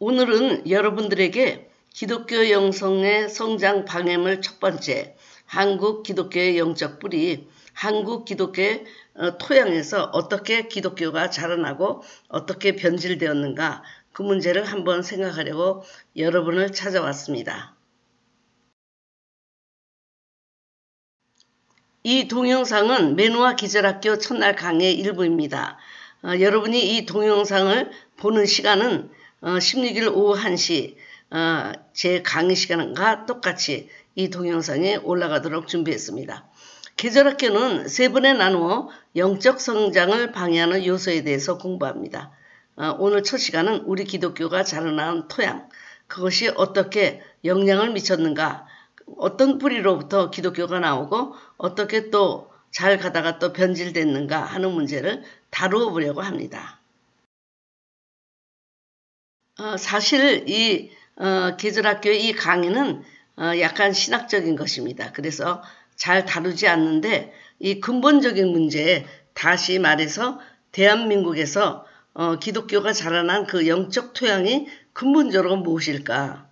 오늘은 여러분들에게 기독교 영성의 성장 방해물 첫 번째, 한국 기독교의 영적 뿌리, 한국 기독교의 어, 토양에서 어떻게 기독교가 자라나고 어떻게 변질되었는가 그 문제를 한번 생각하려고 여러분을 찾아왔습니다. 이 동영상은 메누아 기절학교 첫날 강의 일부입니다. 어, 여러분이 이 동영상을 보는 시간은 어, 16일 오후 1시 어, 제 강의 시간과 똑같이 이 동영상에 올라가도록 준비했습니다. 계절학교는 세 번에 나누어 영적 성장을 방해하는 요소에 대해서 공부합니다. 어, 오늘 첫 시간은 우리 기독교가 자라난 토양, 그것이 어떻게 영향을 미쳤는가, 어떤 뿌리로부터 기독교가 나오고 어떻게 또 잘 가다가 또 변질됐는가 하는 문제를 다루어 보려고 합니다. 어, 사실 이 어, 계절학교의 이 강의는 어, 약간 신학적인 것입니다. 그래서 잘 다루지 않는데 이 근본적인 문제에 다시 말해서 대한민국에서 어, 기독교가 자라난 그 영적 토양이 근본적으로 무엇일까?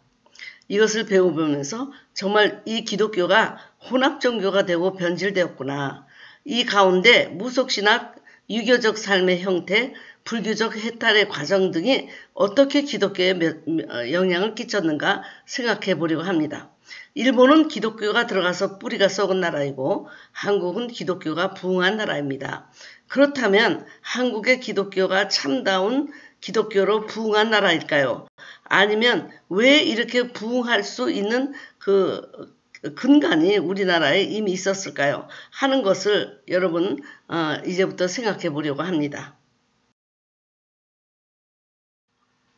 이것을 배워보면서 정말 이 기독교가 혼합종교가 되고 변질되었구나. 이 가운데 무속신학, 유교적 삶의 형태, 불교적 해탈의 과정 등이 어떻게 기독교에 어, 영향을 끼쳤는가 생각해 보려고 합니다. 일본은 기독교가 들어가서 뿌리가 썩은 나라이고 한국은 기독교가 부흥한 나라입니다. 그렇다면 한국의 기독교가 참다운 기독교로 부흥한 나라일까요? 아니면 왜 이렇게 부흥할 수 있는 그 근간이 우리나라에 이미 있었을까요? 하는 것을 여러분 어, 이제부터 생각해 보려고 합니다.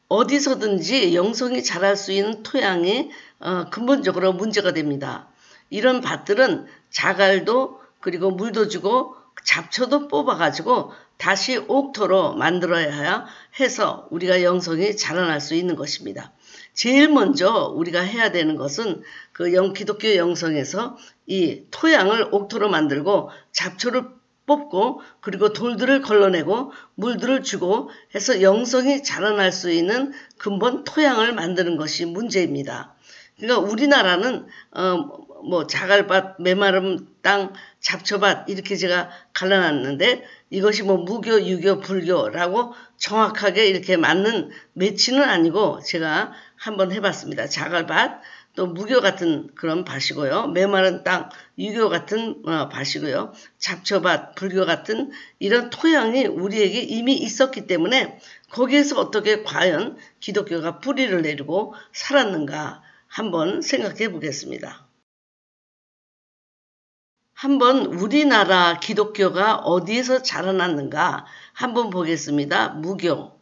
어디서든지 영성이 자랄 수 있는 토양이 어, 근본적으로 문제가 됩니다. 이런 밭들은 자갈도 그리고 물도 주고 잡초도 뽑아가지고 다시 옥토로 만들어야 해서 우리가 영성이 자라날 수 있는 것입니다. 제일 먼저 우리가 해야 되는 것은 그 영, 기독교 영성에서 이 토양을 옥토로 만들고 잡초를 뽑고 그리고 돌들을 걸러내고 물들을 주고 해서 영성이 자라날 수 있는 근본 토양을 만드는 것이 문제입니다. 그러니까 우리나라는 어 뭐 자갈밭, 메마름 땅, 잡초밭 이렇게 제가 갈라놨는데 이것이 뭐 무교, 유교, 불교라고 정확하게 이렇게 맞는 매치는 아니고 제가 한번 해봤습니다. 자갈밭, 또 무교 같은 그런 밭이고요. 메마른 땅, 유교 같은 어, 밭이고요. 잡초밭, 불교 같은 이런 토양이 우리에게 이미 있었기 때문에 거기에서 어떻게 과연 기독교가 뿌리를 내리고 살았는가 한번 생각해 보겠습니다. 한번 우리나라 기독교가 어디에서 자라났는가 한번 보겠습니다. 무교.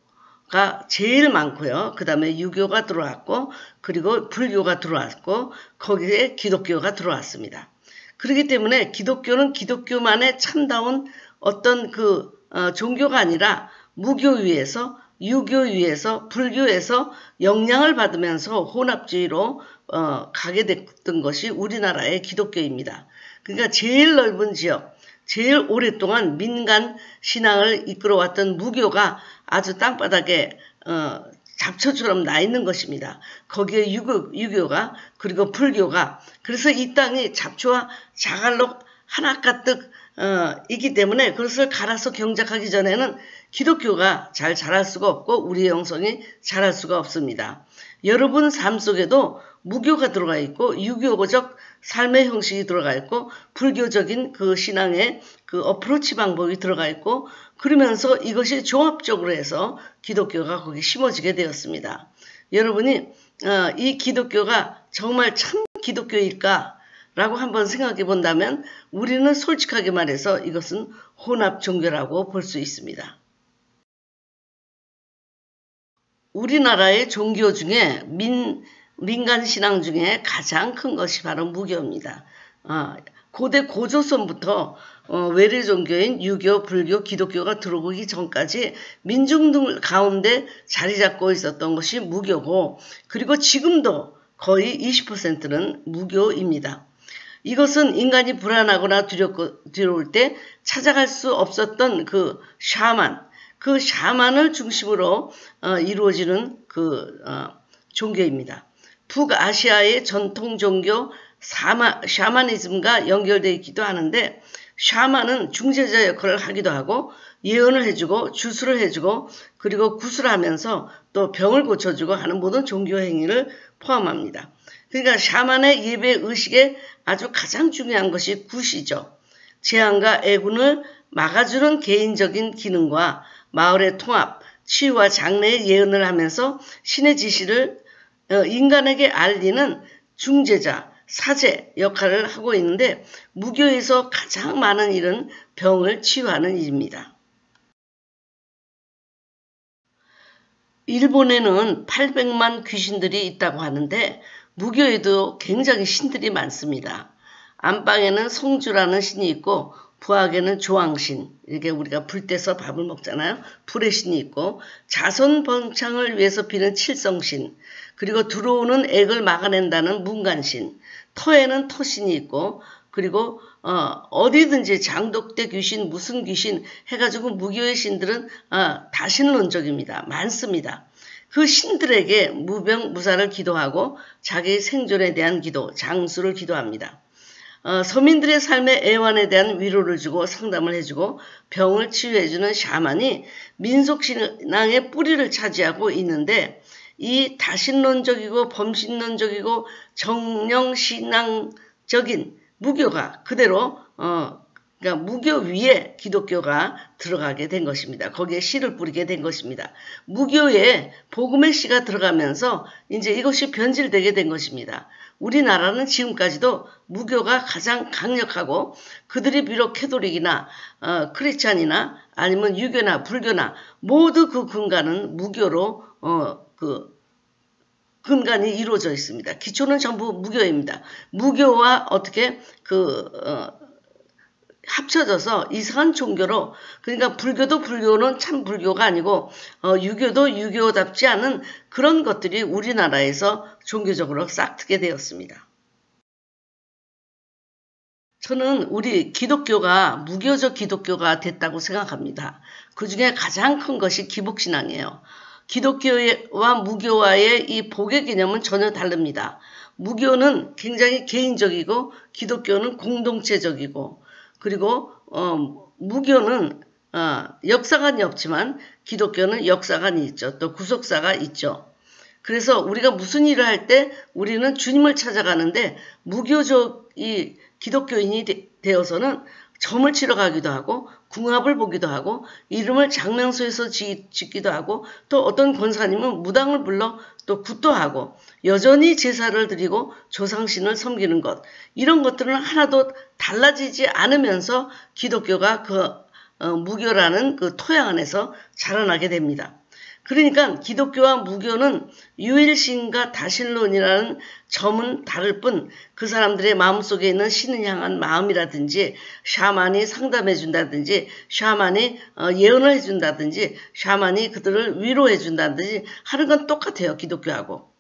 가 제일 많고요. 그 다음에 유교가 들어왔고 그리고 불교가 들어왔고 거기에 기독교가 들어왔습니다. 그렇기 때문에 기독교는 기독교만의 참다운 어떤 그 어, 종교가 아니라 무교 위에서 유교 위에서 불교에서 영향을 받으면서 혼합주의로 어, 가게 됐던 것이 우리나라의 기독교입니다. 그러니까 제일 넓은 지역, 제일 오랫동안 민간 신앙을 이끌어왔던 무교가 아주 땅바닥에 어, 잡초처럼 나 있는 것입니다. 거기에 유교, 유교가 그리고 불교가 그래서 이 땅이 잡초와 자갈로 하나 가득 어, 있기 때문에 그것을 갈아서 경작하기 전에는 기독교가 잘 자랄 수가 없고 우리의 영성이 자랄 수가 없습니다. 여러분 삶 속에도 무교가 들어가 있고 유교적 삶의 형식이 들어가 있고 불교적인 그 신앙의 그 어프로치 방법이 들어가 있고 그러면서 이것이 종합적으로 해서 기독교가 거기 심어지게 되었습니다. 여러분이 어, 이 기독교가 정말 참 기독교일까? 라고 한번 생각해 본다면 우리는 솔직하게 말해서 이것은 혼합 종교라고 볼 수 있습니다. 우리나라의 종교 중에 민, 민간 신앙 중에 가장 큰 것이 바로 무교입니다. 어, 고대 고조선부터 어, 외래 종교인 유교, 불교, 기독교가 들어오기 전까지 민중들 가운데 자리 잡고 있었던 것이 무교고 그리고 지금도 거의 20%는 무교입니다. 이것은 인간이 불안하거나 두렵고, 두려울 때 찾아갈 수 없었던 그 샤만, 그 샤만을 중심으로 어, 이루어지는 그 어, 종교입니다. 북아시아의 전통 종교 사마, 샤머니즘과 연결되어 있기도 하는데 샤만은 중재자 역할을 하기도 하고 예언을 해주고 주술을 해주고 그리고 구슬하면서 또 병을 고쳐주고 하는 모든 종교 행위를 포함합니다. 그러니까 샤만의 예배 의식에 아주 가장 중요한 것이 굿이죠. 재앙과 애군을 막아주는 개인적인 기능과 마을의 통합, 치유와 장래의 예언을 하면서 신의 지시를 어, 인간에게 알리는 중재자, 사제 역할을 하고 있는데 무교에서 가장 많은 일은 병을 치유하는 일입니다. 일본에는 800만 귀신들이 있다고 하는데 무교에도 굉장히 신들이 많습니다. 안방에는 송주라는 신이 있고 부학에는 조왕신 이렇게 우리가 불 떼서 밥을 먹잖아요. 불의 신이 있고 자손 번창을 위해서 비는 칠성신 그리고 들어오는 액을 막아낸다는 문간신 터에는 터신이 있고 그리고 어, 디든지 장독대 귀신 무슨 귀신 해가지고 무교의 신들은 어, 다신론적입니다. 많습니다. 그 신들에게 무병무사를 기도하고 자기 생존에 대한 기도, 장수를 기도합니다. 어, 서민들의 삶의 애환에 대한 위로를 주고 상담을 해주고 병을 치유해주는 샤만이 민속신앙의 뿌리를 차지하고 있는데 이 다신론적이고 범신론적이고 정령신앙적인 무교가 그대로 어, 그러니까 무교 위에 기독교가 들어가게 된 것입니다. 거기에 씨를 뿌리게 된 것입니다. 무교에 복음의 씨가 들어가면서 이제 이것이 변질되게 된 것입니다. 우리나라는 지금까지도 무교가 가장 강력하고 그들이 비록 캐도릭이나 어, 크리스찬이나 아니면 유교나 불교나 모두 그 근간은 무교로 어, 그 근간이 이루어져 있습니다. 기초는 전부 무교입니다. 무교와 어떻게 그 어, 합쳐져서 이상한 종교로 그러니까 불교도 불교는 참 불교가 아니고 어, 유교도 유교답지 않은 그런 것들이 우리나라에서 종교적으로 싹트게 되었습니다. 저는 우리 기독교가 무교적 기독교가 됐다고 생각합니다. 그 중에 가장 큰 것이 기복신앙이에요. 기독교와 무교와의 이 복의 개념은 전혀 다릅니다. 무교는 굉장히 개인적이고 기독교는 공동체적이고 그리고 어, 무교는 어, 역사관이 없지만 기독교는 역사관이 있죠. 또 구속사가 있죠. 그래서 우리가 무슨 일을 할 때 우리는 주님을 찾아가는데 무교적 이 기독교인이 되, 되어서는 점을 치러 가기도 하고 궁합을 보기도 하고 이름을 장명소에서 짓기도 하고 또 어떤 권사님은 무당을 불러 또 굿도 하고 여전히 제사를 드리고 조상신을 섬기는 것 이런 것들은 하나도 달라지지 않으면서 기독교가 그 어, 무교라는 그 토양 안에서 자라나게 됩니다. 그러니까 기독교와 무교는 유일신과 다신론이라는 점은 다를 뿐 그 사람들의 마음속에 있는 신을 향한 마음이라든지 샤만이 상담해 준다든지 샤만이 어, 예언을 해 준다든지 샤만이 그들을 위로해 준다든지 하는 건 똑같아요. 기독교하고.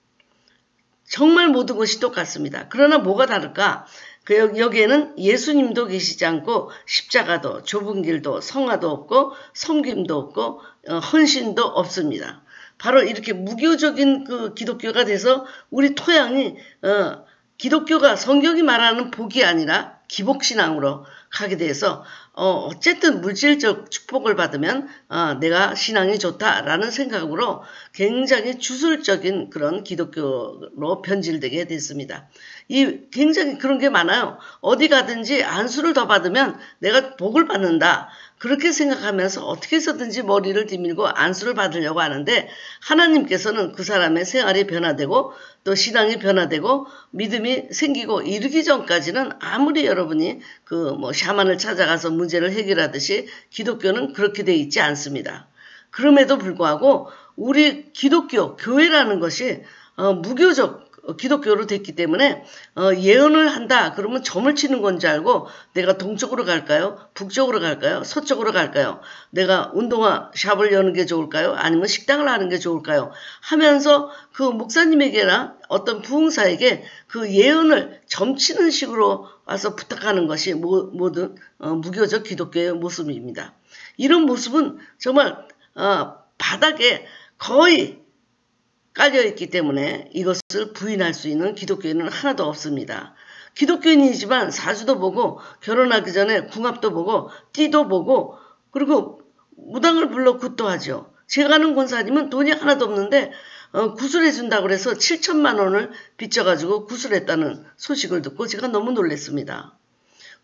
정말 모든 것이 똑같습니다. 그러나 뭐가 다를까? 그 여기에는 예수님도 계시지 않고 십자가도 좁은 길도 성화도 없고 섬김도 없고 어, 헌신도 없습니다. 바로 이렇게 무교적인 그 기독교가 돼서 우리 토양이 어, 기독교가 성경이 말하는 복이 아니라 기복신앙으로 가게 돼서 어, 어쨌든 물질적 축복을 받으면 어, 내가 신앙이 좋다라는 생각으로 굉장히 주술적인 그런 기독교로 변질되게 됐습니다. 이 굉장히 그런 게 많아요. 어디 가든지 안수를 더 받으면 내가 복을 받는다. 그렇게 생각하면서 어떻게 해서든지 머리를 뒤밀고 안수를 받으려고 하는데 하나님께서는 그 사람의 생활이 변화되고 또 신앙이 변화되고 믿음이 생기고 이르기 전까지는 아무리 여러분이 그 뭐 샤만을 찾아가서 문제를 해결하듯이 기독교는 그렇게 돼 있지 않습니다. 그럼에도 불구하고 우리 기독교 교회라는 것이 어, 무교적 어, 기독교로 됐기 때문에 어, 예언을 한다 그러면 점을 치는 건지 알고 내가 동쪽으로 갈까요? 북쪽으로 갈까요? 서쪽으로 갈까요? 내가 운동화 샵을 여는 게 좋을까요? 아니면 식당을 하는 게 좋을까요? 하면서 그 목사님에게나 어떤 부흥사에게 그 예언을 점치는 식으로 와서 부탁하는 것이 모든 어, 무교적 기독교의 모습입니다. 이런 모습은 정말 어, 바닥에 거의 깔려있기 때문에 이것을 부인할 수 있는 기독교인은 하나도 없습니다. 기독교인이지만 사주도 보고 결혼하기 전에 궁합도 보고 띠도 보고 그리고 무당을 불러 굿도 하죠. 제가 아는 권사님은 돈이 하나도 없는데 어, 구슬해 준다고 그래서 7천만 원을 빚져가지고 구슬했다는 소식을 듣고 제가 너무 놀랐습니다.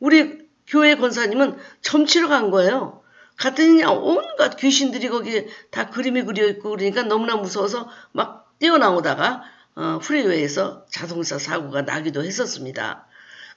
우리 교회 권사님은 점치러 간 거예요. 갔더니 온갖 귀신들이 거기에 다 그림이 그려 있고 그러니까 너무나 무서워서 막 뛰어나오다가 어, 프리웨이에서 자동차 사고가 나기도 했었습니다.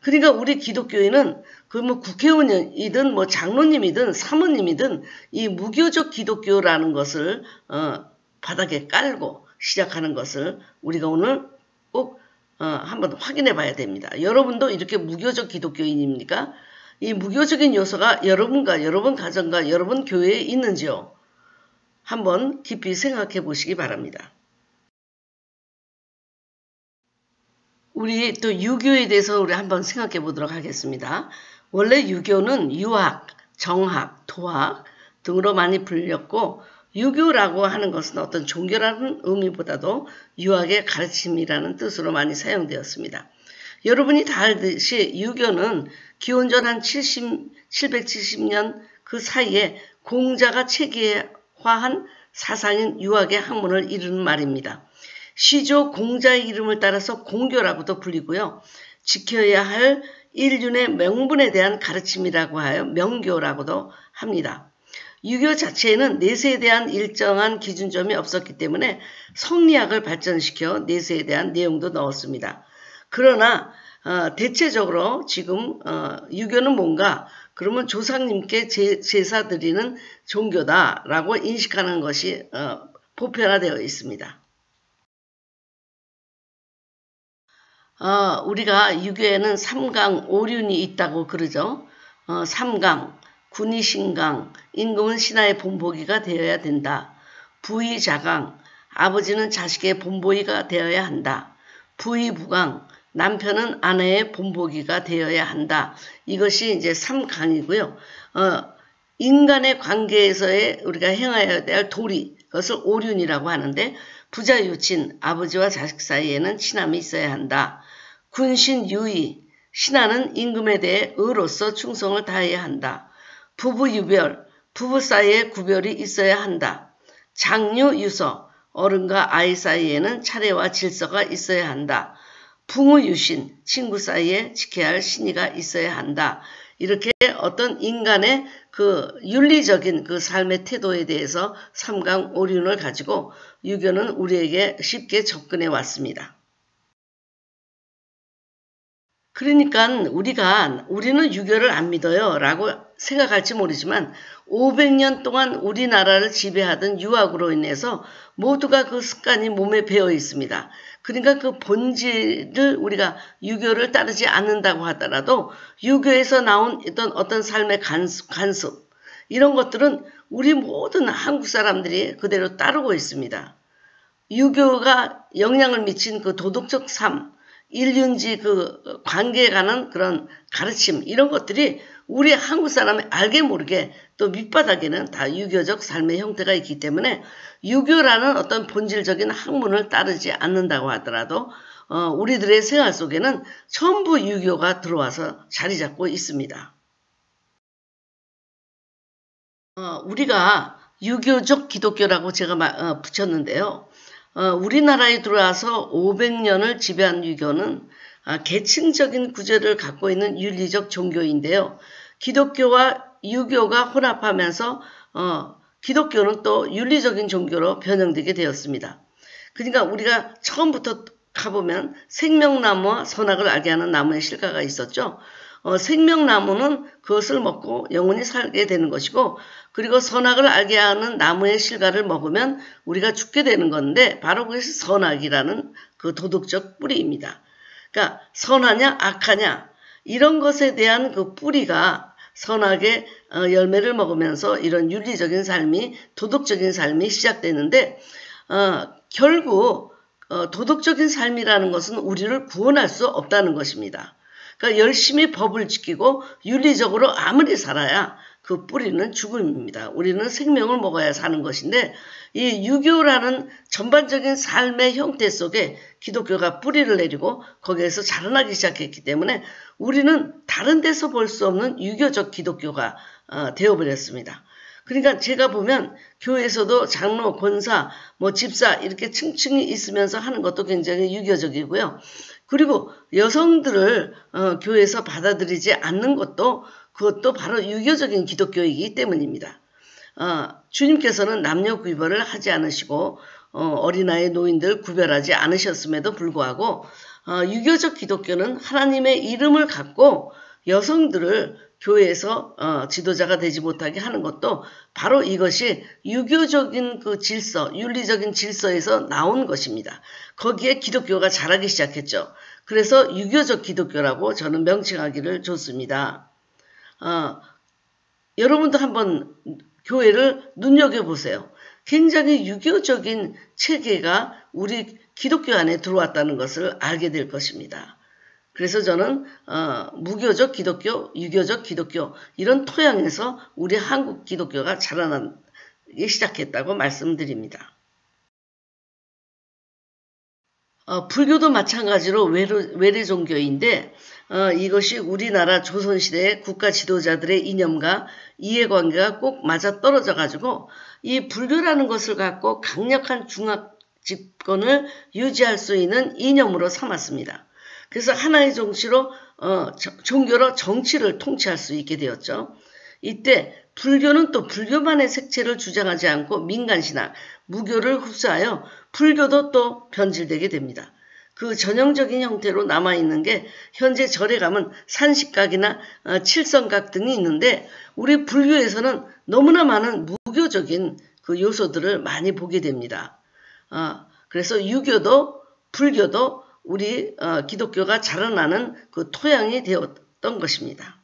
그러니까 우리 기독교인은 그 뭐 국회의원이든 뭐 장로님이든 사모님이든 이 무교적 기독교라는 것을 어, 바닥에 깔고 시작하는 것을 우리가 오늘 꼭 어, 한번 확인해 봐야 됩니다. 여러분도 이렇게 무교적 기독교인입니까? 이 무교적인 요소가 여러분과 여러분 가정과 여러분 교회에 있는지요? 한번 깊이 생각해 보시기 바랍니다. 우리 또 유교에 대해서 우리 한번 생각해 보도록 하겠습니다. 원래 유교는 유학, 정학, 도학 등으로 많이 불렸고 유교라고 하는 것은 어떤 종교라는 의미보다도 유학의 가르침이라는 뜻으로 많이 사용되었습니다. 여러분이 다 알듯이 유교는 기원전 한 70, 770년 그 사이에 공자가 체계화한 사상인 유학의 학문을 이루는 말입니다. 시조 공자의 이름을 따라서 공교라고도 불리고요. 지켜야 할 인륜의 명분에 대한 가르침이라고 하여 명교라고도 합니다. 유교 자체에는 내세에 대한 일정한 기준점이 없었기 때문에 성리학을 발전시켜 내세에 대한 내용도 넣었습니다. 그러나 어, 대체적으로 지금 어, 유교는 뭔가 그러면 조상님께 제, 사 드리는 종교다라고 인식하는 것이 어, 보편화되어 있습니다. 어, 우리가 유교에는 삼강 오륜이 있다고 그러죠. 어, 삼강, 군이 신강, 임금은 신하의 본보기가 되어야 된다. 부의 자강, 아버지는 자식의 본보기가 되어야 한다. 부의 부강, 남편은 아내의 본보기가 되어야 한다. 이것이 이제 삼강이고요. 어, 인간의 관계에서의 우리가 행해야 될 도리, 그것을 오륜이라고 하는데 부자 유친, 아버지와 자식 사이에는 친함이 있어야 한다. 군신 유의, 신하는 임금에 대해 의로서 충성을 다해야 한다. 부부 유별, 부부 사이에 구별이 있어야 한다. 장유 유서, 어른과 아이 사이에는 차례와 질서가 있어야 한다. 부모 유신, 친구 사이에 지켜야 할 신의가 있어야 한다. 이렇게 어떤 인간의 그 윤리적인 그 삶의 태도에 대해서 삼강 오륜을 가지고 유교는 우리에게 쉽게 접근해 왔습니다. 그러니까 우리가 우리는 유교를 안 믿어요 라고 생각할지 모르지만 500년 동안 우리나라를 지배하던 유학으로 인해서 모두가 그 습관이 몸에 배어 있습니다. 그러니까 그 본질을 우리가 유교를 따르지 않는다고 하더라도 유교에서 나온 어떤 어떤 삶의 간섭, 간섭 이런 것들은 우리 모든 한국 사람들이 그대로 따르고 있습니다. 유교가 영향을 미친 그 도덕적 삶, 일륜지 그 관계에 관한 그런 가르침 이런 것들이 우리 한국 사람이 알게 모르게 또 밑바닥에는 다 유교적 삶의 형태가 있기 때문에 유교라는 어떤 본질적인 학문을 따르지 않는다고 하더라도 어, 우리들의 생활 속에는 전부 유교가 들어와서 자리 잡고 있습니다. 어, 우리가 유교적 기독교라고 제가 어, 붙였는데요. 어, 우리나라에 들어와서 500년을 지배한 유교는 아, 계층적인 구조를 갖고 있는 윤리적 종교인데요. 기독교와 유교가 혼합하면서 어, 기독교는 또 윤리적인 종교로 변형되게 되었습니다. 그러니까 우리가 처음부터 가보면 생명나무와 선악을 알게 하는 나무의 실과가 있었죠. 어, 생명나무는 그것을 먹고 영원히 살게 되는 것이고 그리고 선악을 알게 하는 나무의 실과를 먹으면 우리가 죽게 되는 건데 바로 그것이 선악이라는 그 도덕적 뿌리입니다. 그러니까 선하냐 악하냐 이런 것에 대한 그 뿌리가 선악의 어, 열매를 먹으면서 이런 윤리적인 삶이 도덕적인 삶이 시작되는데 어, 결국 어, 도덕적인 삶이라는 것은 우리를 구원할 수 없다는 것입니다. 그러니까 열심히 법을 지키고 윤리적으로 아무리 살아야 그 뿌리는 죽음입니다. 우리는 생명을 먹어야 사는 것인데 이 유교라는 전반적인 삶의 형태 속에 기독교가 뿌리를 내리고 거기에서 자라나기 시작했기 때문에 우리는 다른 데서 볼 수 없는 유교적 기독교가 어, 되어버렸습니다. 그러니까 제가 보면 교회에서도 장로, 권사, 뭐 집사 이렇게 층층이 있으면서 하는 것도 굉장히 유교적이고요. 그리고 여성들을 어, 교회에서 받아들이지 않는 것도 그것도 바로 유교적인 기독교이기 때문입니다. 어, 주님께서는 남녀 구별을 하지 않으시고 어, 어린아이 노인들 구별하지 않으셨음에도 불구하고 어, 유교적 기독교는 하나님의 이름을 갖고 여성들을 교회에서 어, 지도자가 되지 못하게 하는 것도 바로 이것이 유교적인 그 질서, 윤리적인 질서에서 나온 것입니다. 거기에 기독교가 자라기 시작했죠. 그래서 유교적 기독교라고 저는 명칭하기를 좋습니다. 어, 여러분도 한번 교회를 눈여겨보세요. 굉장히 유교적인 체계가 우리 기독교 안에 들어왔다는 것을 알게 될 것입니다. 그래서 저는 어, 무교적 기독교, 유교적 기독교 이런 토양에서 우리 한국 기독교가 자라나기 시작했다고 말씀드립니다. 어, 불교도 마찬가지로 외래, 종교인데 어, 이것이 우리나라 조선시대의 국가 지도자들의 이념과 이해관계가 꼭 맞아 떨어져 가지고 이 불교라는 것을 갖고 강력한 중앙 집권을 유지할 수 있는 이념으로 삼았습니다. 그래서 하나의 정치로 어, 종교로 정치를 통치할 수 있게 되었죠. 이때 불교는 또 불교만의 색채를 주장하지 않고 민간신앙, 무교를 흡수하여 불교도 또 변질되게 됩니다. 그 전형적인 형태로 남아있는 게 현재 절에 가면 산식각이나 어, 칠성각 등이 있는데 우리 불교에서는 너무나 많은 무교적인 그 요소들을 많이 보게 됩니다. 어, 그래서 유교도 불교도 우리 어, 기독교가 자라나는 그 토양이 되었던 것입니다.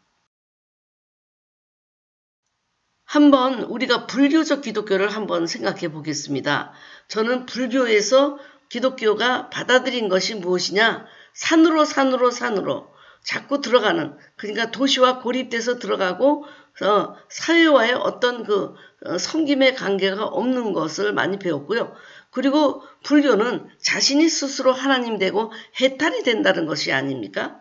한번 우리가 불교적 기독교를 한번 생각해 보겠습니다. 저는 불교에서 기독교가 받아들인 것이 무엇이냐? 산으로 산으로 산으로 자꾸 들어가는 그러니까 도시와 고립돼서 들어가고 어, 사회와의 어떤 그 어, 섬김의 관계가 없는 것을 많이 배웠고요. 그리고 불교는 자신이 스스로 하나님 되고 해탈이 된다는 것이 아닙니까?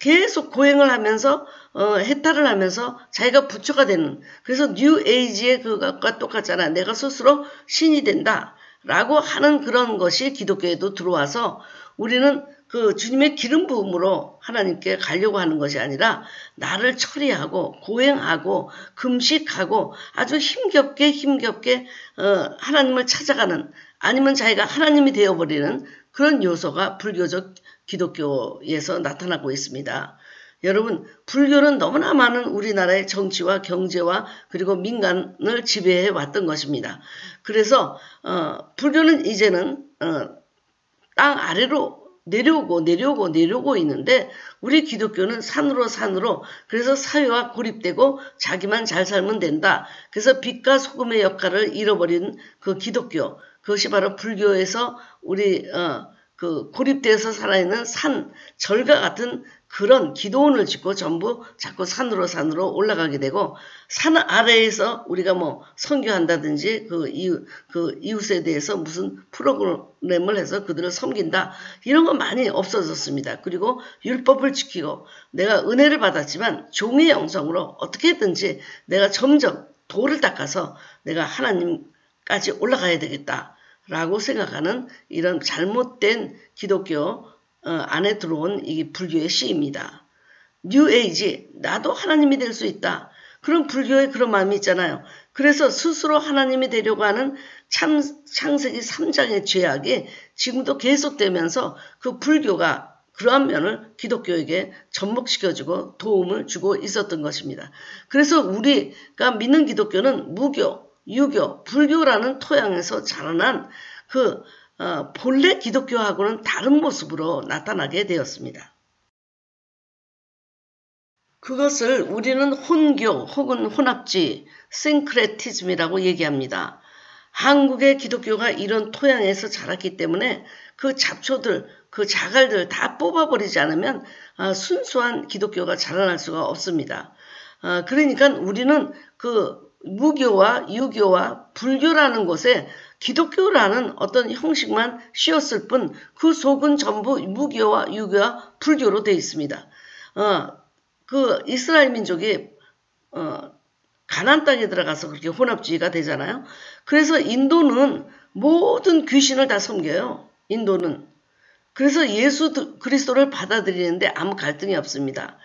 계속 고행을 하면서 어, 해탈을 하면서 자기가 부처가 되는 그래서 뉴 에이지의 그것과 똑같잖아. 내가 스스로 신이 된다. 라고 하는 그런 것이 기독교에도 들어와서 우리는 그 주님의 기름 부음으로 하나님께 가려고 하는 것이 아니라 나를 처리하고 고행하고 금식하고 아주 힘겹게 힘겹게 어, 하나님을 찾아가는 아니면 자기가 하나님이 되어버리는 그런 요소가 불교적 기독교에서 나타나고 있습니다. 여러분, 불교는 너무나 많은 우리나라의 정치와 경제와 그리고 민간을 지배해 왔던 것입니다. 그래서 어, 불교는 이제는 어, 땅 아래로 내려오고 내려오고 내려오고 있는데 우리 기독교는 산으로 산으로 그래서 사회와 고립되고 자기만 잘 살면 된다. 그래서 빛과 소금의 역할을 잃어버린 그 기독교 그것이 바로 불교에서 우리 어, 그 고립돼서 살아있는 산, 절과 같은 그런 기도원을 짓고 전부 자꾸 산으로 산으로 올라가게 되고 산 아래에서 우리가 뭐 선교한다든지 그 이웃 그 이웃에 대해서 무슨 프로그램을 해서 그들을 섬긴다 이런 거 많이 없어졌습니다. 그리고 율법을 지키고 내가 은혜를 받았지만 종의 영성으로 어떻게든지 내가 점점 돌을 닦아서 내가 하나님까지 올라가야 되겠다. 라고 생각하는 이런 잘못된 기독교 어, 안에 들어온 이 불교의 시입니다. 뉴에이지 나도 하나님이 될 수 있다. 그런 불교의 그런 마음이 있잖아요. 그래서 스스로 하나님이 되려고 하는 참, 창세기 3장의 죄악이 지금도 계속되면서 그 불교가 그러한 면을 기독교에게 접목시켜주고 도움을 주고 있었던 것입니다. 그래서 우리가 믿는 기독교는 무교, 유교, 불교라는 토양에서 자라난 그 어, 본래 기독교하고는 다른 모습으로 나타나게 되었습니다. 그것을 우리는 혼교 혹은 혼합지, 싱크레티즘이라고 얘기합니다. 한국의 기독교가 이런 토양에서 자랐기 때문에 그 잡초들, 그 자갈들 다 뽑아버리지 않으면 어, 순수한 기독교가 자라날 수가 없습니다. 어, 그러니까 우리는 그 무교와 유교와 불교라는 곳에 기독교라는 어떤 형식만 씌웠을 뿐 그 속은 전부 무교와 유교와 불교로 되어 있습니다. 어, 그 이스라엘 민족이 어, 가난 땅에 들어가서 그렇게 혼합주의가 되잖아요. 그래서 인도는 모든 귀신을 다 섬겨요. 인도는. 그래서 예수 그리스도를 받아들이는데 아무 갈등이 없습니다.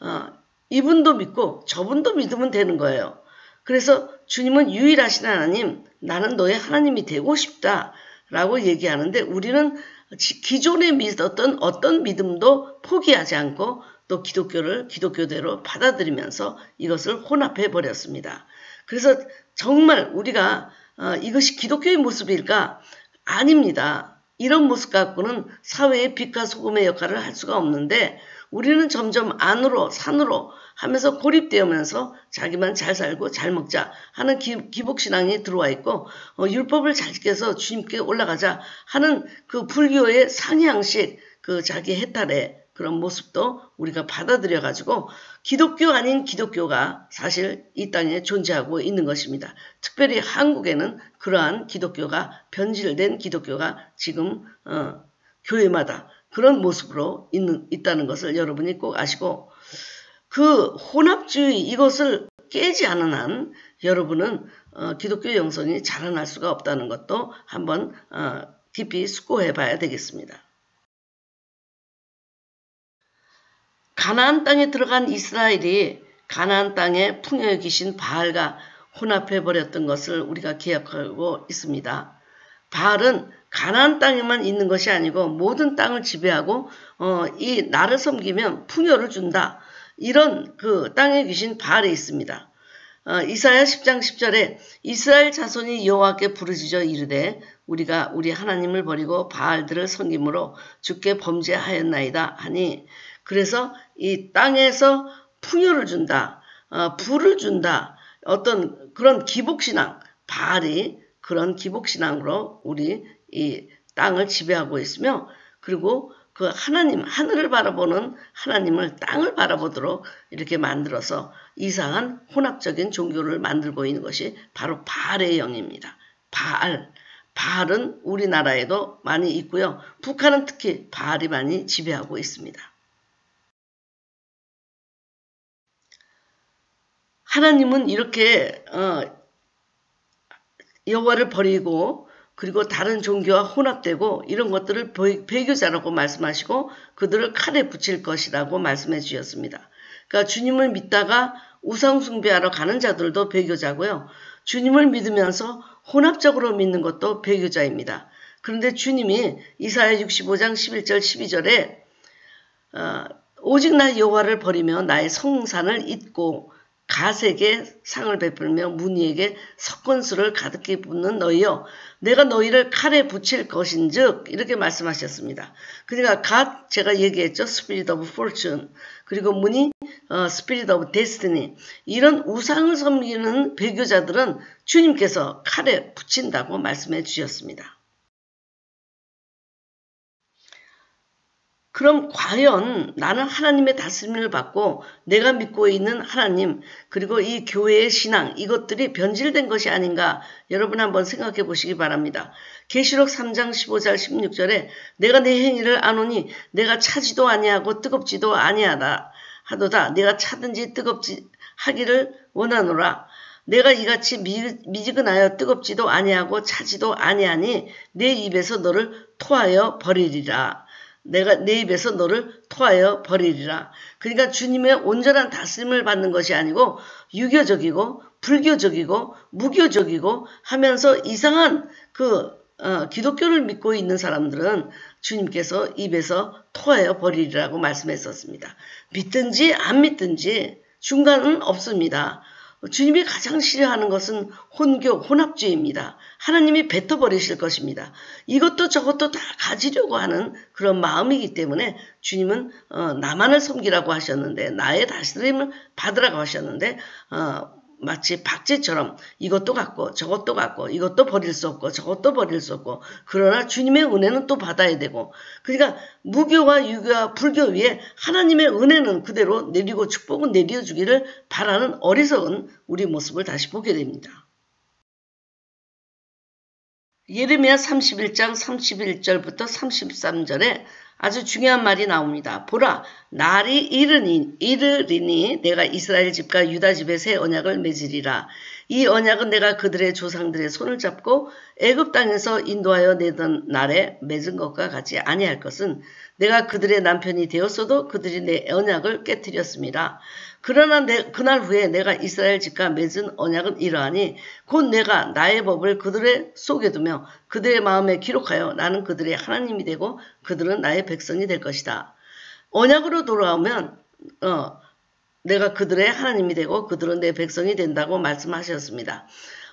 어, 이분도 믿고 저분도 믿으면 되는 거예요. 그래서 주님은 유일하신 하나님, 나는 너의 하나님이 되고 싶다. 라고 얘기하는데 우리는 기존에 믿었던 어떤 믿음도 포기하지 않고 또 기독교를 기독교대로 받아들이면서 이것을 혼합해 버렸습니다. 그래서 정말 우리가 어, 이것이 기독교의 모습일까? 아닙니다. 이런 모습 갖고는 사회의 빛과 소금의 역할을 할 수가 없는데 우리는 점점 안으로 산으로 하면서 고립되면서 자기만 잘 살고 잘 먹자 하는 기, 복신앙이 들어와 있고 어, 율법을 잘 지켜서 주님께 올라가자 하는 그 불교의 상향식 그 자기 해탈의 그런 모습도 우리가 받아들여 가지고 기독교 아닌 기독교가 사실 이 땅에 존재하고 있는 것입니다. 특별히 한국에는 그러한 기독교가 변질된 기독교가 지금 어, 교회마다 그런 모습으로 있는, 있다는 것을 여러분이 꼭 아시고 그 혼합주의 이것을 깨지 않은 한 여러분은 어, 기독교 영성이 자라날 수가 없다는 것도 한번 어, 깊이 숙고해 봐야 되겠습니다. 가나안 땅에 들어간 이스라엘이 가나안 땅에 풍요의 귀신 바알과 혼합해 버렸던 것을 우리가 기억하고 있습니다. 바알은 가나안 땅에만 있는 것이 아니고 모든 땅을 지배하고 어, 이 나를 섬기면 풍요를 준다. 이런 그 땅에 귀신 바알에 있습니다. 어, 이사야 10장 10절에 이스라엘 자손이 여호와께 부르짖어 이르되 우리가 우리 하나님을 버리고 바알들을 섬김으로 주께 범죄하였나이다 하니 그래서 이 땅에서 풍요를 준다, 어, 불을 준다, 어떤 그런 기복신앙, 바알이 그런 기복신앙으로 우리 이 땅을 지배하고 있으며 그리고 그 하나님, 하늘을 바라보는 하나님을 땅을 바라보도록 이렇게 만들어서 이상한 혼합적인 종교를 만들고 있는 것이 바로 바알의 영입니다. 바알. 바알은 우리나라에도 많이 있고요. 북한은 특히 바알이 많이 지배하고 있습니다. 하나님은 이렇게 어, 여호와를 버리고 그리고 다른 종교와 혼합되고 이런 것들을 배교자라고 말씀하시고 그들을 칼에 붙일 것이라고 말씀해 주셨습니다. 그러니까 주님을 믿다가 우상 숭배하러 가는 자들도 배교자고요. 주님을 믿으면서 혼합적으로 믿는 것도 배교자입니다. 그런데 주님이 이사야 65장 11절 12절에 어, 오직 나 여호와를 버리며 나의 성산을 잊고 갓에게 상을 베풀며 므니에게 섞은 술을 가득히 붓는 너희여 내가 너희를 칼에 붙일 것인즉 이렇게 말씀하셨습니다. 그러니까 갓 제가 얘기했죠. spirit of fortune 그리고 므니 어, spirit of destiny 이런 우상을 섬기는 배교자들은 주님께서 칼에 붙인다고 말씀해 주셨습니다. 그럼 과연 나는 하나님의 다스림을 받고 내가 믿고 있는 하나님 그리고 이 교회의 신앙 이것들이 변질된 것이 아닌가 여러분 한번 생각해 보시기 바랍니다. 계시록 3장 15절 16절에 내가 내 행위를 아노니 내가 차지도 아니하고 뜨겁지도 아니하다 하도다 내가 차든지 뜨겁지 하기를 원하노라 내가 이같이 미지근하여 뜨겁지도 아니하고 차지도 아니하니 내 입에서 너를 토하여 버리리라. 내가 내 입에서 너를 토하여 버리리라. 그러니까 주님의 온전한 다스림을 받는 것이 아니고 유교적이고 불교적이고 무교적이고 하면서 이상한 그 어, 기독교를 믿고 있는 사람들은 주님께서 입에서 토하여 버리리라고 말씀했었습니다. 믿든지 안 믿든지 중간은 없습니다. 주님이 가장 싫어하는 것은 혼교, 혼합주의입니다. 하나님이 뱉어버리실 것입니다. 이것도 저것도 다 가지려고 하는 그런 마음이기 때문에 주님은 어, 나만을 섬기라고 하셨는데 나의 다스림을 받으라고 하셨는데 어, 마치 박제처럼 이것도 갖고 저것도 갖고 이것도 버릴 수 없고 저것도 버릴 수 없고 그러나 주님의 은혜는 또 받아야 되고 그러니까 무교와 유교와 불교 위에 하나님의 은혜는 그대로 내리고 축복은 내려주기를 바라는 어리석은 우리 모습을 다시 보게 됩니다. 예레미야 31장 31절부터 33절에 아주 중요한 말이 나옵니다. 보라, 날이 이르니, 이르리니 내가 이스라엘 집과 유다 집에 새 언약을 맺으리라. 이 언약은 내가 그들의 조상들의 손을 잡고 애굽 땅에서 인도하여 내던 날에 맺은 것과 같이 아니할 것은 내가 그들의 남편이 되었어도 그들이 내 언약을 깨뜨렸습니다. 그러나 내, 그날 후에 내가 이스라엘 집과 맺은 언약은 이러하니 곧 내가 나의 법을 그들의 속에 두며 그들의 마음에 기록하여 나는 그들의 하나님이 되고 그들은 나의 백성이 될 것이다. 언약으로 돌아오면 어, 내가 그들의 하나님이 되고 그들은 내 백성이 된다고 말씀하셨습니다.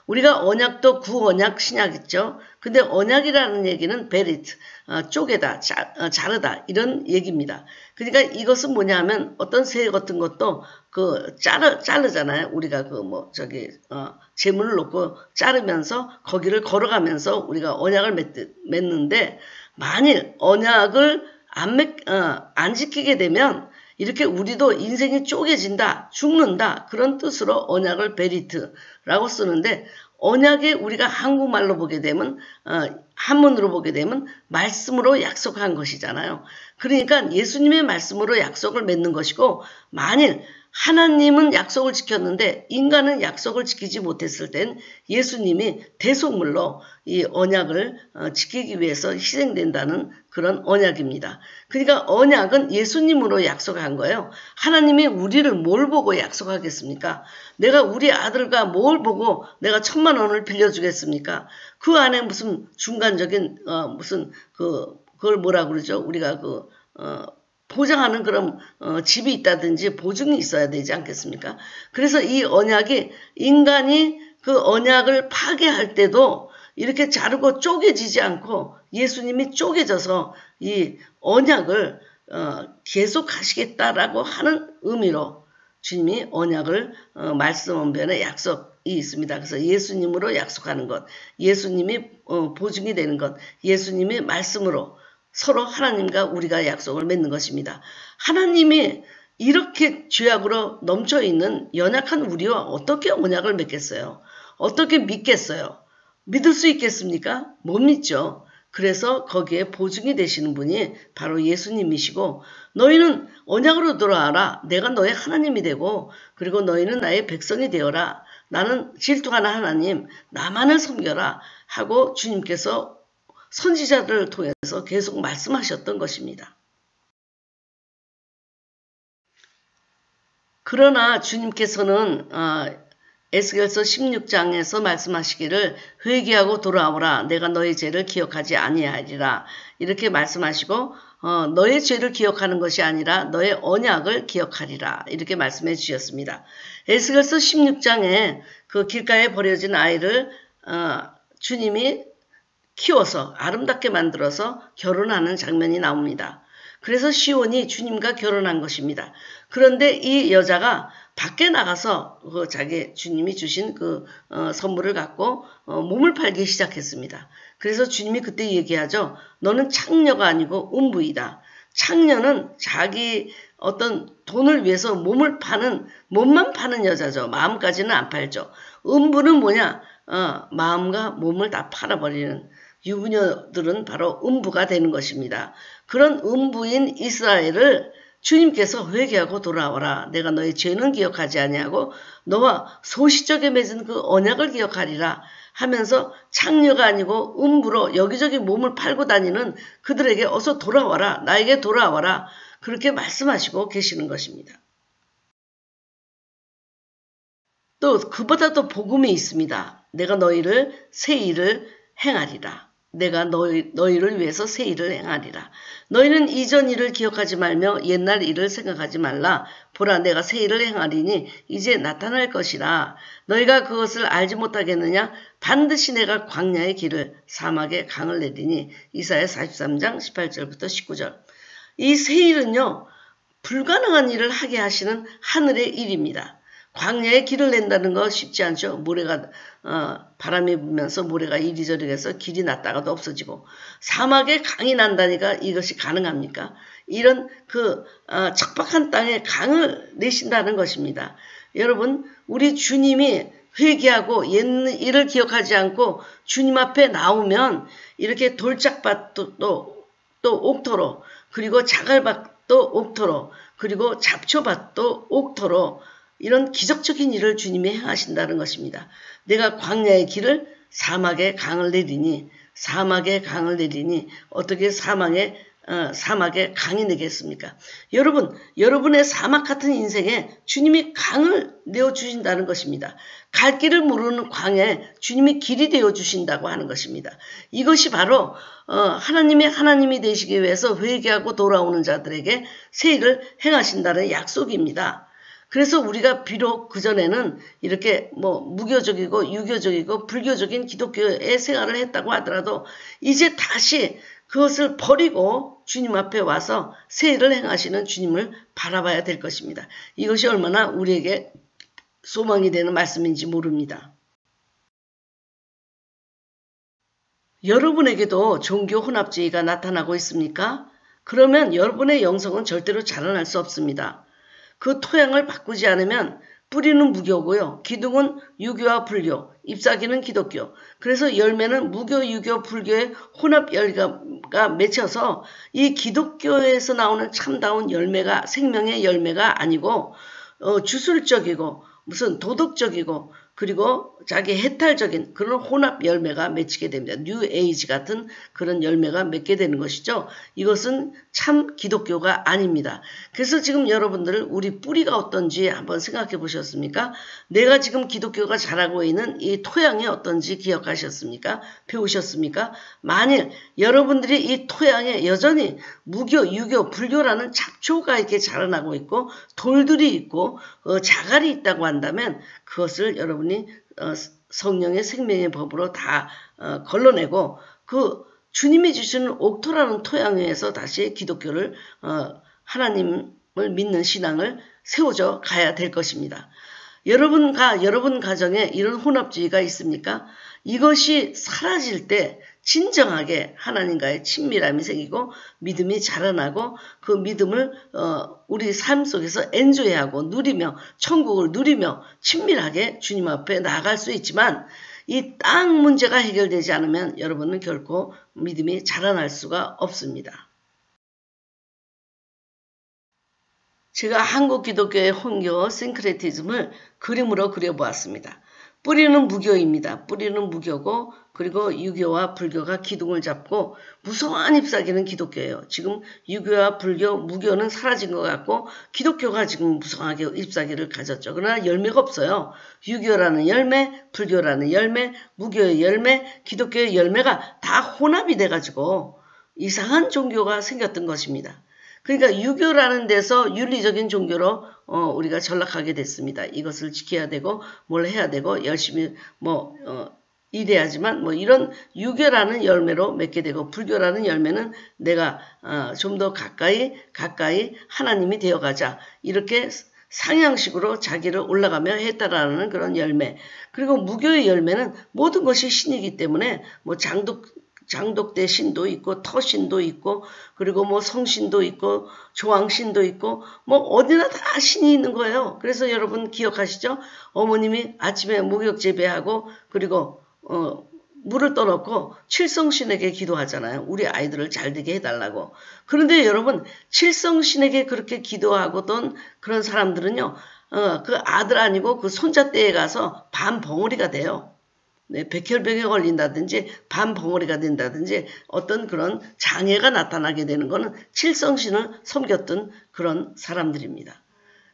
우리가 언약도 구언약 신약 있죠. 근데 언약이라는 얘기는 베리트, 어, 쪼개다, 자, 어, 자르다 이런 얘기입니다. 그러니까 이것은 뭐냐면 어떤 새 같은 것도 그 자르 자르잖아요. 우리가 그 뭐 저기 어, 재물을 놓고 자르면서 거기를 걸어가면서 우리가 언약을 맺, 맺는데 만일 언약을 안, 맺, 어, 안 지키게 되면 이렇게 우리도 인생이 쪼개진다, 죽는다 그런 뜻으로 언약을 베리트라고 쓰는데 언약에 우리가 한국말로 보게 되면 어, 한문으로 보게 되면 말씀으로 약속한 것이잖아요. 그러니까 예수님의 말씀으로 약속을 맺는 것이고 만일 하나님은 약속을 지켰는데 인간은 약속을 지키지 못했을 땐 예수님이 대속물로 이 언약을 어, 지키기 위해서 희생된다는 그런 언약입니다. 그러니까 언약은 예수님으로 약속한 거예요. 하나님이 우리를 뭘 보고 약속하겠습니까? 내가 우리 아들과 뭘 보고 내가 천만 원을 빌려주겠습니까? 그 안에 무슨 중간적인 어, 무슨 그 그걸 뭐라 그러죠? 우리가 그 어, 보장하는 그런 어, 집이 있다든지 보증이 있어야 되지 않겠습니까? 그래서 이 언약이 인간이 그 언약을 파괴할 때도 이렇게 자르고 쪼개지지 않고 예수님이 쪼개져서 이 언약을 어, 계속 하시겠다라고 하는 의미로 주님이 언약을 어, 말씀 언변의 약속이 있습니다. 그래서 예수님으로 약속하는 것, 예수님이 어, 보증이 되는 것, 예수님이 말씀으로 서로 하나님과 우리가 약속을 맺는 것입니다. 하나님이 이렇게 죄악으로 넘쳐 있는 연약한 우리와 어떻게 언약을 맺겠어요? 어떻게 믿겠어요? 믿을 수 있겠습니까? 못 믿죠. 그래서 거기에 보증이 되시는 분이 바로 예수님이시고 너희는 언약으로 돌아와라. 내가 너의 하나님이 되고 그리고 너희는 나의 백성이 되어라. 나는 질투하는 하나님 나만을 섬겨라 하고 주님께서 선지자들을 통해서 계속 말씀하셨던 것입니다. 그러나 주님께서는 어, 에스겔서 16장에서 말씀하시기를 회개하고 돌아오라 내가 너의 죄를 기억하지 아니하리라 이렇게 말씀하시고 어, 너의 죄를 기억하는 것이 아니라 너의 언약을 기억하리라 이렇게 말씀해 주셨습니다. 에스겔서 16장에 그 길가에 버려진 아이를 어, 주님이 키워서 아름답게 만들어서 결혼하는 장면이 나옵니다. 그래서 시온이 주님과 결혼한 것입니다. 그런데 이 여자가 밖에 나가서 그 자기 주님이 주신 그 어, 선물을 갖고 어, 몸을 팔기 시작했습니다. 그래서 주님이 그때 얘기하죠. 너는 창녀가 아니고 음부이다. 창녀는 자기 어떤 돈을 위해서 몸을 파는 몸만 파는 여자죠. 마음까지는 안 팔죠. 음부는 뭐냐? 어, 마음과 몸을 다 팔아버리는 유부녀들은 바로 음부가 되는 것입니다. 그런 음부인 이스라엘을 주님께서 회개하고 돌아오라. 내가 너의 죄는 기억하지 아니하고 너와 소시적에 맺은 그 언약을 기억하리라 하면서 창녀가 아니고 음부로 여기저기 몸을 팔고 다니는 그들에게 어서 돌아와라. 나에게 돌아와라. 그렇게 말씀하시고 계시는 것입니다. 또 그보다 도 복음이 있습니다. 내가 너희를 새 일을 행하리라. 내가 너희, 너희를 위해서 새 일을 행하리라. 너희는 이전 일을 기억하지 말며 옛날 일을 생각하지 말라. 보라 내가 새 일을 행하리니 이제 나타날 것이라. 너희가 그것을 알지 못하겠느냐? 반드시 내가 광야의 길을 사막에 강을 내리니 이사야 43장 18절부터 19절. 이 새 일은요. 불가능한 일을 하게 하시는 하늘의 일입니다. 광야에 길을 낸다는 거 쉽지 않죠. 모래가 어, 바람이 불면서 모래가 이리저리 해서 길이 났다가도 없어지고 사막에 강이 난다니까 이것이 가능합니까? 이런 그 어, 척박한 땅에 강을 내신다는 것입니다. 여러분 우리 주님이 회개하고 옛 일을 기억하지 않고 주님 앞에 나오면 이렇게 돌짝밭도 또, 또 옥토로 그리고 자갈밭도 옥토로 그리고 잡초밭도 옥토로 이런 기적적인 일을 주님이 행하신다는 것입니다. 내가 광야의 길을 사막에 강을 내리니 사막에 강을 내리니 어떻게 사막에 어, 사막에 강이 내겠습니까? 여러분, 여러분의 사막 같은 인생에 주님이 강을 내어 주신다는 것입니다. 갈 길을 모르는 광야에 주님이 길이 되어 주신다고 하는 것입니다. 이것이 바로 어, 하나님의 하나님이 되시기 위해서 회개하고 돌아오는 자들에게 새 일을 행하신다는 약속입니다. 그래서 우리가 비록 그전에는 이렇게 뭐 무교적이고 유교적이고 불교적인 기독교의 생활을 했다고 하더라도 이제 다시 그것을 버리고 주님 앞에 와서 새 일을 행하시는 주님을 바라봐야 될 것입니다. 이것이 얼마나 우리에게 소망이 되는 말씀인지 모릅니다. 여러분에게도 종교 혼합주의가 나타나고 있습니까? 그러면 여러분의 영성은 절대로 자라날 수 없습니다. 그 토양을 바꾸지 않으면 뿌리는 무교고요. 기둥은 유교와 불교, 잎사귀는 기독교. 그래서 열매는 무교, 유교, 불교의 혼합 열매가 맺혀서 이 기독교에서 나오는 참다운 열매가 생명의 열매가 아니고 어, 주술적이고 무슨 도덕적이고 그리고 자기 해탈적인 그런 혼합 열매가 맺히게 됩니다. 뉴 에이지 같은 그런 열매가 맺게 되는 것이죠. 이것은 참 기독교가 아닙니다. 그래서 지금 여러분들 우리 뿌리가 어떤지 한번 생각해 보셨습니까? 내가 지금 기독교가 자라고 있는 이 토양이 어떤지 기억하셨습니까? 배우셨습니까? 만일 여러분들이 이 토양에 여전히 무교, 유교, 불교라는 잡초가 이렇게 자라나고 있고 돌들이 있고 어, 자갈이 있다고 한다면 그것을 여러분이 어, 성령의 생명의 법으로 다 어, 걸러내고 그 주님이 주시는 옥토라는 토양 위에서 다시 기독교를 어, 하나님을 믿는 신앙을 세워져 가야 될 것입니다. 여러분과 여러분 가정에 이런 혼합주의가 있습니까? 이것이 사라질 때 진정하게 하나님과의 친밀함이 생기고 믿음이 자라나고 그 믿음을 어, 우리 삶 속에서 엔조이하고 누리며 천국을 누리며 친밀하게 주님 앞에 나아갈 수 있지만 이 땅 문제가 해결되지 않으면 여러분은 결코 믿음이 자라날 수가 없습니다. 제가 한국 기독교의 혼교 싱크레티즘을 그림으로 그려보았습니다. 뿌리는 무교입니다. 뿌리는 무교고 그리고 유교와 불교가 기둥을 잡고 무성한 잎사귀는 기독교예요. 지금 유교와 불교, 무교는 사라진 것 같고 기독교가 지금 무성하게 잎사귀를 가졌죠. 그러나 열매가 없어요. 유교라는 열매, 불교라는 열매, 무교의 열매, 기독교의 열매가 다 혼합이 돼가지고 이상한 종교가 생겼던 것입니다. 그러니까 유교라는 데서 윤리적인 종교로 어, 우리가 전락하게 됐습니다. 이것을 지켜야 되고 뭘 해야 되고 열심히 뭐 어, 일해야지만 뭐 이런 유교라는 열매로 맺게 되고 불교라는 열매는 내가 어, 좀 더 가까이 가까이 하나님이 되어가자 이렇게 상향식으로 자기를 올라가며 했다라는 그런 열매. 그리고 무교의 열매는 모든 것이 신이기 때문에 뭐 장독 장독대 신도 있고 터신도 있고 그리고 뭐 성신도 있고 조왕신도 있고 뭐 어디나 다 신이 있는 거예요. 그래서 여러분 기억하시죠? 어머님이 아침에 목욕 재배하고 그리고 어 물을 떠놓고 칠성신에게 기도하잖아요. 우리 아이들을 잘 되게 해달라고. 그런데 여러분 칠성신에게 그렇게 기도하고던 그런 사람들은요. 어, 그 아들 아니고 그 손자 때에 가서 반 벙어리가 돼요. 네, 백혈병에 걸린다든지 반벙어리가 된다든지 어떤 그런 장애가 나타나게 되는 것은 칠성신을 섬겼던 그런 사람들입니다.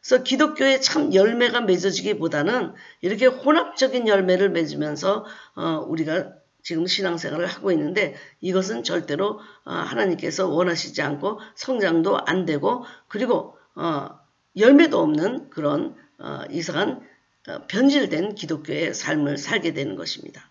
그래서 기독교의 참 열매가 맺어지기보다는 이렇게 혼합적인 열매를 맺으면서 어, 우리가 지금 신앙생활을 하고 있는데 이것은 절대로 어, 하나님께서 원하시지 않고 성장도 안 되고 그리고 어, 열매도 없는 그런 어, 이상한 어, 변질된 기독교의 삶을 살게 되는 것입니다.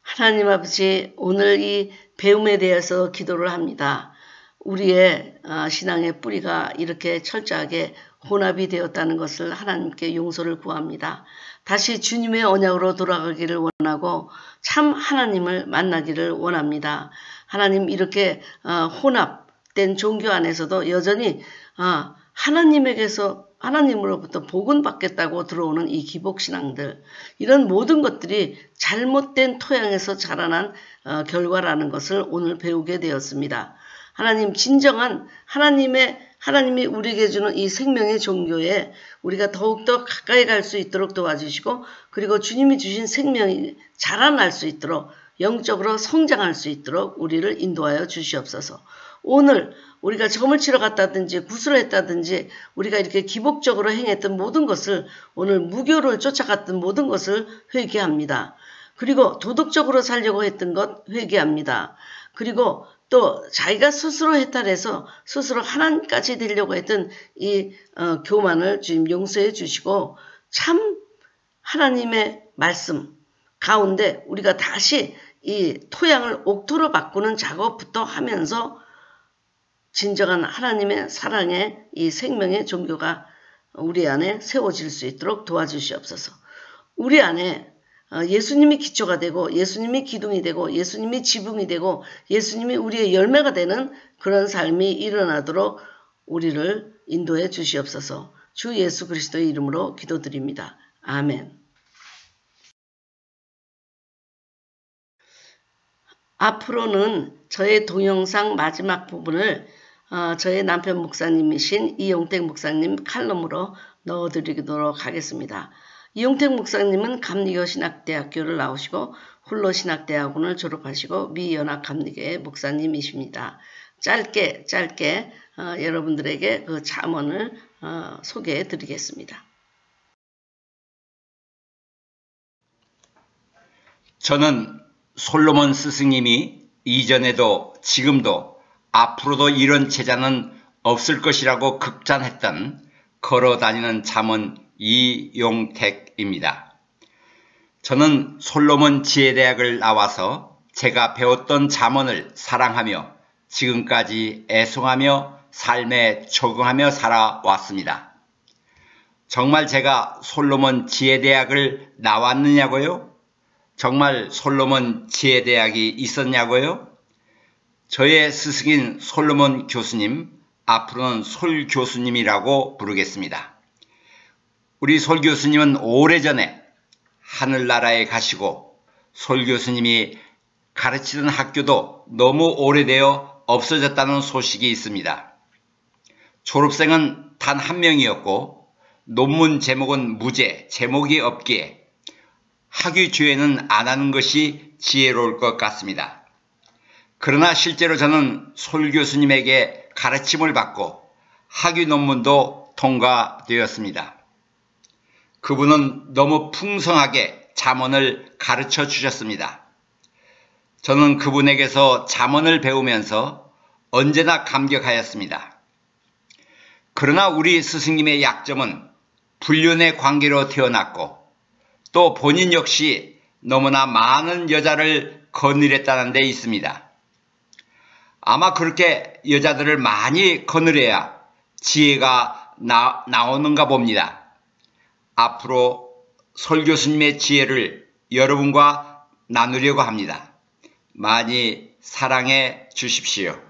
하나님 아버지 오늘 이 배움에 대해서 기도를 합니다. 우리의 어, 신앙의 뿌리가 이렇게 철저하게 혼합이 되었다는 것을 하나님께 용서를 구합니다. 다시 주님의 언약으로 돌아가기를 원하고 참 하나님을 만나기를 원합니다. 하나님 이렇게 어, 혼합된 종교 안에서도 여전히 어, 하나님에게서 하나님으로부터 복은 받겠다고 들어오는 이 기복신앙들 이런 모든 것들이 잘못된 토양에서 자라난 어, 결과라는 것을 오늘 배우게 되었습니다. 하나님 진정한 하나님의 하나님이 우리에게 주는 이 생명의 종교에 우리가 더욱더 가까이 갈 수 있도록 도와주시고 그리고 주님이 주신 생명이 자라날 수 있도록 영적으로 성장할 수 있도록 우리를 인도하여 주시옵소서. 오늘 우리가 점을 치러 갔다든지 구슬을 했다든지 우리가 이렇게 기복적으로 행했던 모든 것을 오늘 무교를 쫓아갔던 모든 것을 회개합니다. 그리고 도덕적으로 살려고 했던 것 회개합니다. 그리고 또 자기가 스스로 해탈해서 스스로 하나님까지 되려고 했던 이 어, 교만을 주님 용서해 주시고 참 하나님의 말씀 가운데 우리가 다시 이 토양을 옥토로 바꾸는 작업부터 하면서 진정한 하나님의 사랑의 이 생명의 종교가 우리 안에 세워질 수 있도록 도와주시옵소서. 우리 안에 어, 예수님이 기초가 되고 예수님이 기둥이 되고 예수님이 지붕이 되고 예수님이 우리의 열매가 되는 그런 삶이 일어나도록 우리를 인도해 주시옵소서. 주 예수 그리스도의 이름으로 기도드립니다. 아멘. 앞으로는 저의 동영상 마지막 부분을 어, 저의 남편 목사님이신 이용택 목사님 칼럼으로 넣어드리도록 하겠습니다. 이용택 목사님은 감리교 신학대학교를 나오시고 홀로 신학대학원을 졸업하시고 미연합감리교의 목사님이십니다. 짧게 짧게 어, 여러분들에게 그 자문을 어, 소개해 드리겠습니다. 저는 솔로몬 스승님이 이전에도 지금도 앞으로도 이런 제자는 없을 것이라고 극찬했던 걸어다니는 잠언 이용택입니다. 저는 솔로몬 지혜대학을 나와서 제가 배웠던 잠언을 사랑하며 지금까지 애송하며 삶에 적응하며 살아왔습니다. 정말 제가 솔로몬 지혜대학을 나왔느냐고요? 정말 솔로몬 지혜대학이 있었냐고요? 저의 스승인 솔로몬 교수님, 앞으로는 솔 교수님이라고 부르겠습니다. 우리 솔 교수님은 오래전에 하늘나라에 가시고 솔 교수님이 가르치던 학교도 너무 오래되어 없어졌다는 소식이 있습니다. 졸업생은 단 한 명이었고 논문 제목은 무죄, 제목이 없기에 학위 주회는 안 하는 것이 지혜로울 것 같습니다. 그러나 실제로 저는 솔 교수님에게 가르침을 받고 학위 논문도 통과되었습니다. 그분은 너무 풍성하게 잠언을 가르쳐 주셨습니다. 저는 그분에게서 잠언을 배우면서 언제나 감격하였습니다. 그러나 우리 스승님의 약점은 불륜의 관계로 태어났고 또 본인 역시 너무나 많은 여자를 거느렸다는 데 있습니다. 아마 그렇게 여자들을 많이 거느려야 지혜가 나, 나오는가 봅니다. 앞으로 설 교수님의 지혜를 여러분과 나누려고 합니다. 많이 사랑해 주십시오.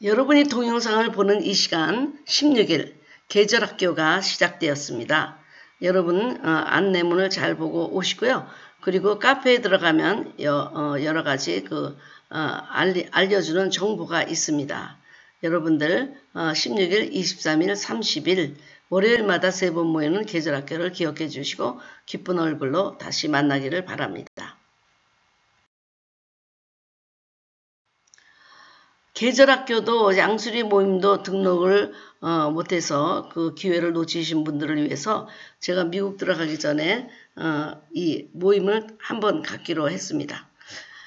여러분이 동영상을 보는 이 시간 16일 계절학교가 시작되었습니다. 여러분 어, 안내문을 잘 보고 오시고요. 그리고 카페에 들어가면 여, 어, 여러 가지 그 어, 알려주는 정보가 있습니다. 여러분들 어, 16일, 23일, 30일 월요일마다 세 번 모이는 계절학교를 기억해 주시고 기쁜 얼굴로 다시 만나기를 바랍니다. 계절학교도 양수리 모임도 등록을 어, 못해서 그 기회를 놓치신 분들을 위해서 제가 미국 들어가기 전에 어, 이 모임을 한번 갖기로 했습니다.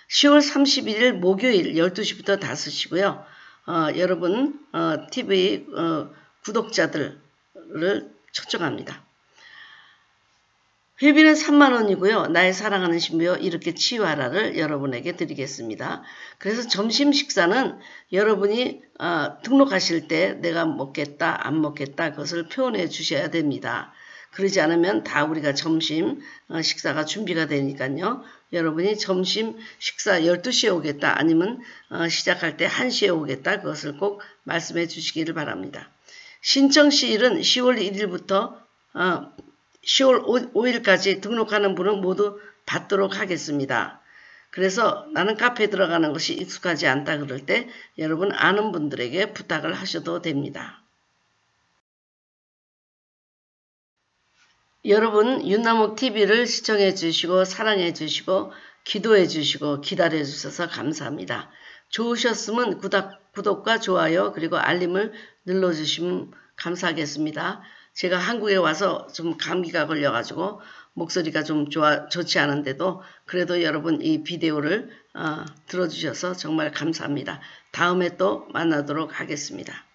10월 31일 목요일 12시부터 5시고요. 어, 여러분 TV 어, 어, 구독자들을 초청합니다. 회비는 3만원이고요. 나의 사랑하는 신부여 이렇게 치유하라를 여러분에게 드리겠습니다. 그래서 점심 식사는 여러분이 어, 등록하실 때 내가 먹겠다 안 먹겠다 그것을 표현해 주셔야 됩니다. 그러지 않으면 다 우리가 점심 어, 식사가 준비가 되니까요. 여러분이 점심 식사 12시에 오겠다 아니면 어, 시작할 때 1시에 오겠다 그것을 꼭 말씀해 주시기를 바랍니다. 신청 시일은 10월 1일부터 10월 5일까지 등록하는 분은 모두 받도록 하겠습니다. 그래서 나는 카페에 들어가는 것이 익숙하지 않다 그럴 때 여러분 아는 분들에게 부탁을 하셔도 됩니다. 여러분 윤나목 TV를 시청해 주시고 사랑해 주시고 기도해 주시고 기다려 주셔서 감사합니다. 좋으셨으면 구독, 구독과 좋아요 그리고 알림을 눌러 주시면 감사하겠습니다. 제가 한국에 와서 좀 감기가 걸려가지고 목소리가 좀 좋아, 좋지 않은데도 그래도 여러분 이 비디오를 어, 들어주셔서 정말 감사합니다. 다음에 또 만나도록 하겠습니다.